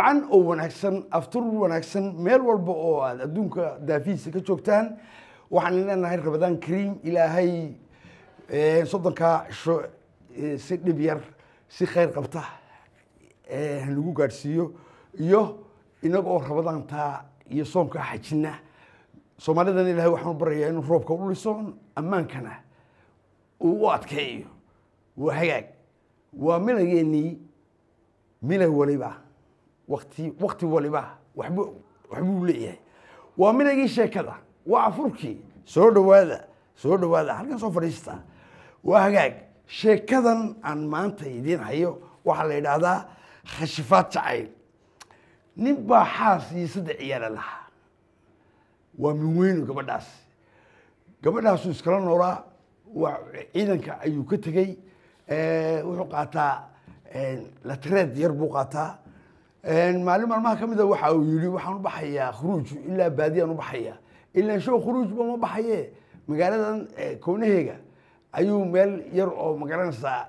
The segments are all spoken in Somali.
wacan oo wanaagsan aftur wanaagsan meel walba oo aad adduunka daafihiisa ka joogtaan waxaan leenahay rabadaan kariim ilaahay soddonkaa cisho si dhib yar si khayr qabta hanagu gaadhsiiyo iyo inaga oo rabadaantaa iyo soomkaa xajina soomaalidan ilahay waxaan barayaa inuu roobka u dhiso ammaankana uu u adkeeyo. Waa hagaag. Waa milageennii mila waliba wakti wakti waliba waxbu waxbuu leeyahay. Waa milagii sheekada waa afurkii soo dhawaada soo dhawaada halkan soo fadhiista. Waa hagaag. Sheekadan aan maanta idiin hayo waxaa la yidhaahdaa khashifaad jacayl. Nin baa xaas iyo saddex ciyaala lahaa. Waa min weyno gabadhaas. Gabadhaasuu iskala noolaa ciidanka ayuu ka tegey. Wuxuu qaataa latreed yar buu qaataa maalin maalmaha ka mida waxa uu yihi waxaan u baxayaa khuruuj ilaa baadiyaan u baxaya ilaa show khuruuj ba ma baxaye magaaladan kownaheega ayuu meel yar oo ma garanaysaa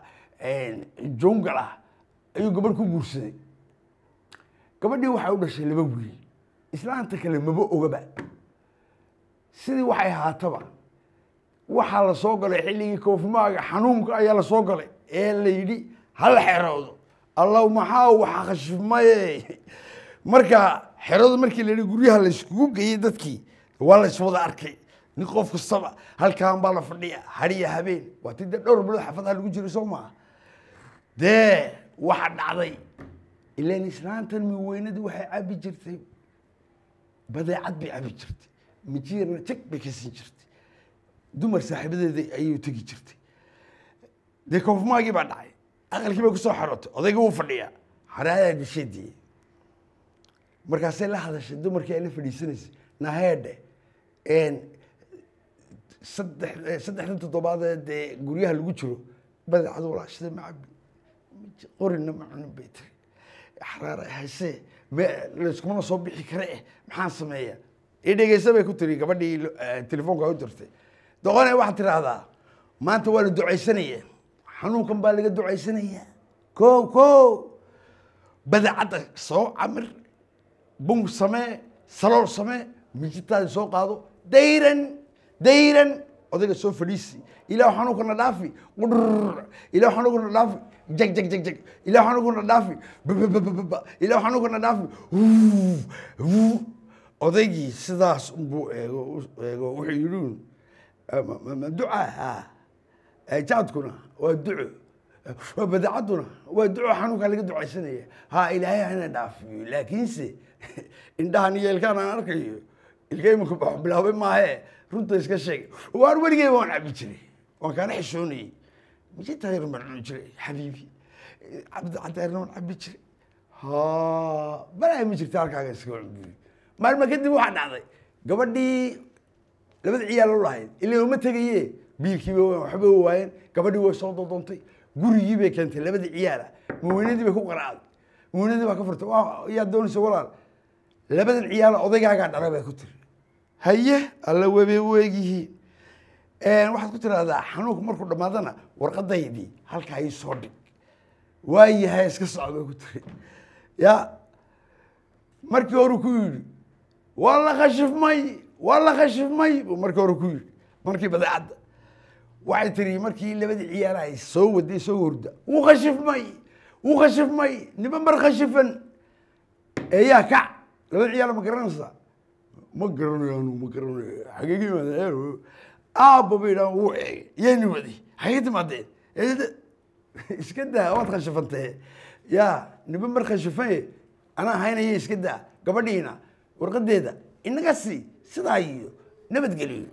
jongal ah ayuu gabadh ku guursaday. Gabadhii waxay u dhashay laba wiil. Islaanta kale maba ogaba. Sidii waxay ahaataba waxaa la soo galay xilligii koofimaaga xanuunka ayaa la soo galay ee la yidhi hala xeroodo allaw maxaa waxa khashifmaye marka xerooda markii la yidhi guryaha la iskugu geeyey dadkii waa la iswada arkay. Nin qof kastaba halkaan baa la fadhiya hariya habeen. Waa ti dhowr bilood xafadaha lagu jiray soo maha. Dee waxa dhacday ilan islaantan miweynadii waxay cabi jirtay. Badeecad bay cabi jirtay. Mijiirna jeg bay ka siin jirtay. Dumar saaxiibadeeda ayay tegi jirtay. Dee koofmaagii baa dhacay aqalkii bay ku soo xarotay odayga wuu fadhiyaa. Haraayaa disheedii markaasay la hadashay dumarkii ay la fadhiisanaysay naheedhe saddex saddexdan toddobaadee dee guryaha lagu jiro badeecad walaashada ma cabi qorina ma cunin bay tiri. Xaraara haysee layskumana soo bixi kare eh maxaan sameeya i dhegeysa bay ku tiri gabadhii telefoonka u dirtay. Doqone waxaad tidhaahdaa maanta waa la ducaysanaya xanuunkan baa laga ducaysanaya. Ko ko badeecadda soo camir bung samee salool samee mijitaadi soo qaado dayran dayran odayga soo fadhiisi. Ilah xanuunkana dhaafi. Qudr ilah xanuunkana dhaafi. Jag jag jag jag. Ilah xanuunkana dhaafi. Bababababa ilah xanuunkana dhaafi. Odaygii sidaas unbuu eego eego wuxuu yidhi duca jaadkuna waa duco waa badeecaduna waa duco xanuunkaa laga ducaysanaya ha ilaahay hana dhaafiyo laakiinse indhahan iyo ilkaan aan arkayo ilka imanka wax bilaabay maahe runta iska sheegay waan weligeyba waan cabi jiray waan kaana xishoonayey mijitayr baan cuni jiray xabiibi cabdicadayrna waan cabi jiray ha balaa ma jirta halkaaga iska cunburi maalma kadib waxaa dhacday gabadhii labada ciyaal lahayd ilaa uma tegaye biilkiiba waxba waayeen gabadhii way soo dodoontay gurigii bay keentay labadii ciyaala maweynadii bay ku qaracday maweynadii baa ka furtay yaa doonaysa walaal. Labadan ciyaala odaygaagaa dhala bay ku tiri. Haye alla webay weegyihiin waxaad ku tiraahdaa xanuunku markuu dhammaadana warqadaydii halkaa ii soo dhig. Waayahay iska socda ku tiri. Ya markii hore ku yidhi waa la khashifmay waa la khashifmay buu markii hore ku yidhi markii badeecadda waxay tiri markii labadii ciyaala ay soo waday soo horda wuu khashifmay wuu khashifmay niba mar khashifan eeyaa kac labada ciyaala ma garanaysaa ma garanayo anu ma garanayo xageega yimaadeen aabba bay idhahan wuu eegay. Yaani waday xagee timaadeen iska daa waad khashifantee ya niba mar khashifan anaa haynaya iska daa gabadhiina warqadeeda inaga sii sidaa iyo nabadgeliyo